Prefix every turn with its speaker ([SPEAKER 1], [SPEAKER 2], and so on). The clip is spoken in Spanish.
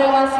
[SPEAKER 1] Gracias.